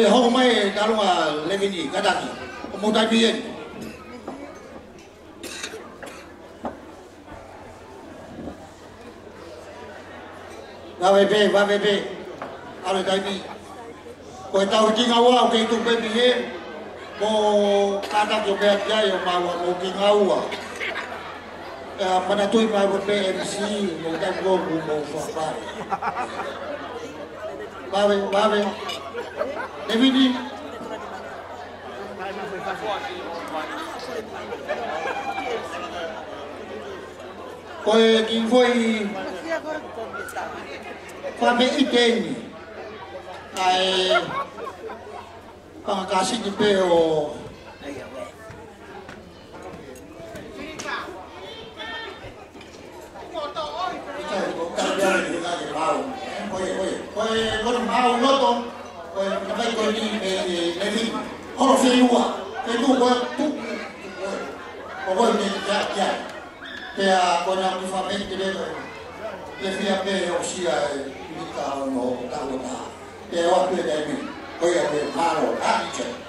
Oi, hong mai taro wa lewi ni kataki. Mo tai pi yen. Wawe pe, wawe pe. Aro tai pi. Ko e tau ki ngawa o kei tupe pi yen. Ko kata ki o pe atia yo mawa o ki ngawa. Mana tui mawa pe MC mo tai pi mo fa pare. Wawe, wawe. Wawe. Ki foi Whame i tēni. Ai Pangakasi ni pe o Koe koe mau loto Koe kai koe ni e levi Horo whiua avec les rimes. On fait loi. Et tout, tout. On voit bien qu'il y a. Et à quoi on a famille, il y a des filles aussi à l'État, au Canada. Et on a des. Oui, il y a des malos, à l'État.